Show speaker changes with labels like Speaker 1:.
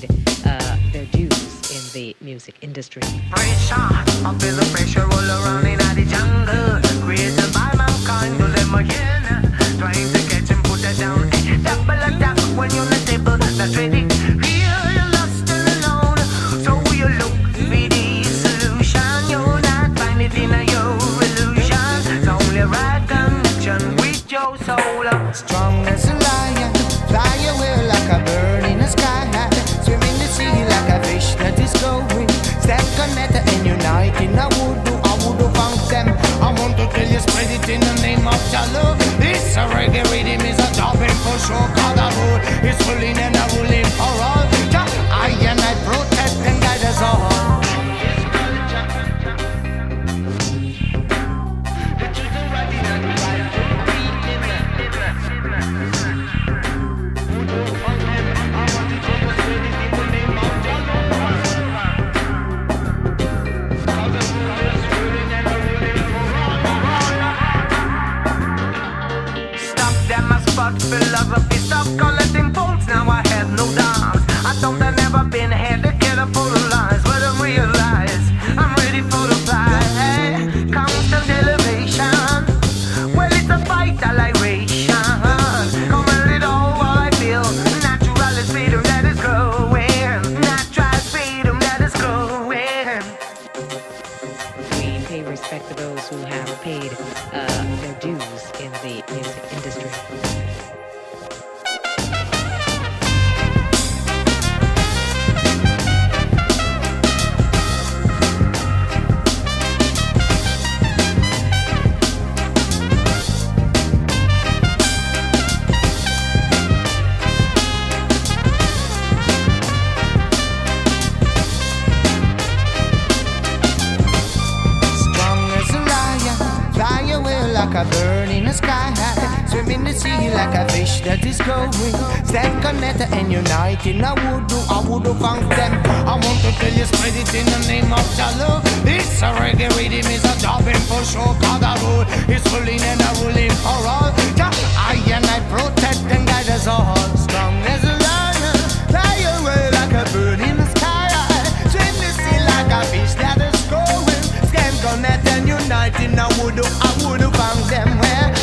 Speaker 1: paid uh, their dues in the
Speaker 2: music industry. Pressure, of This reggae rhythm is a dubbing for sure. Cause the road is ruling and
Speaker 1: philosophy. Stop collecting
Speaker 3: respect to those who have paid uh, their dues in the music industry.
Speaker 2: Like a bird in the sky. Swim in the sea like a fish that is going. Stand connected and united. I would do, I would have found them. I want to tell you, spread it in the name of Jalo. This a reggae rhythm is a dubbing for sure. Cause the road is ruling and a ruling for all. United. I would have, I would have found them well.